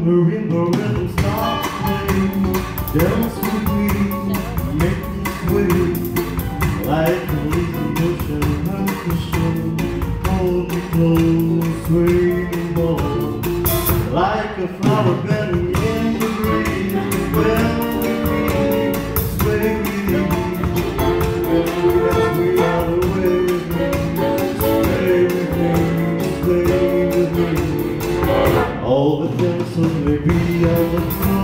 moving, the rhythm starts playing. Dance with me, make me sway. Like a lazy motion, not to show. Hold me close, swaying ball. Like a flower bed. be I'm a.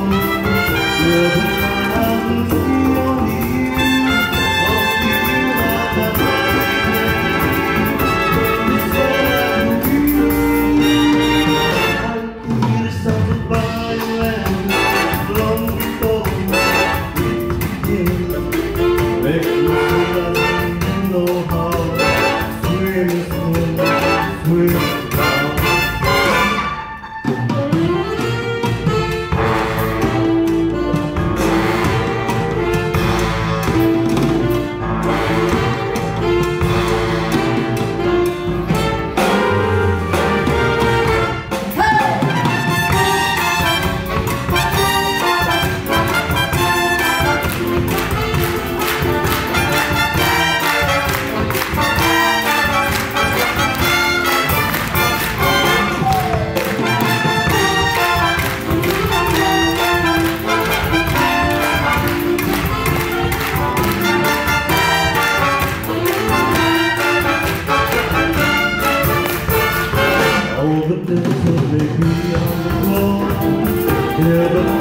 There's a baby on the floor.